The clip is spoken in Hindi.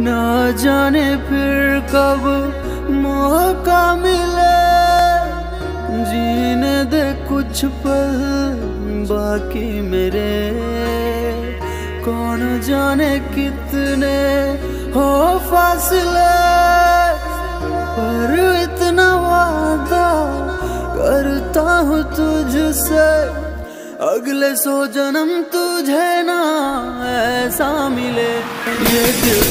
ना जाने फिर कब मौका मिले। जीने दे कुछ पल बाकी मेरे। कौन जाने कितने हो फासले। पर इतना वादा करता हूँ तुझसे। अगले सो जन्म तुझे ना ऐसा मिले। ये दिल